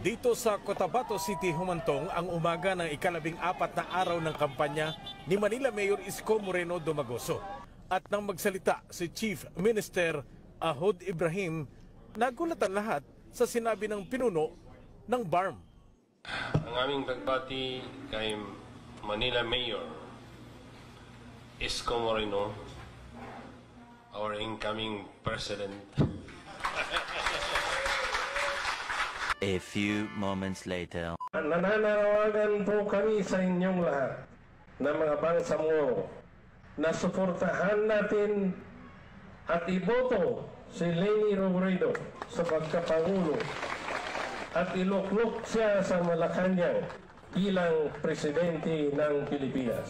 Dito sa Cotabato City humantong ang umaga ng ikalabing apat na araw ng kampanya ni Manila Mayor Isko Moreno Domagoso. At nang magsalita si Chief Minister Ahod Ibrahim, nagulat ang lahat sa sinabi ng pinuno ng BARM. Ang aming pagbati kay Manila Mayor Isko Moreno, our incoming President. A few moments later. Nananawagan po kami sa inyong lahat na mga bangsamoro na suportahan natin at iboto si Leni Robredo sa pagkapangulo at iluklok siya sa Malacanang bilang presidente ng Pilipinas.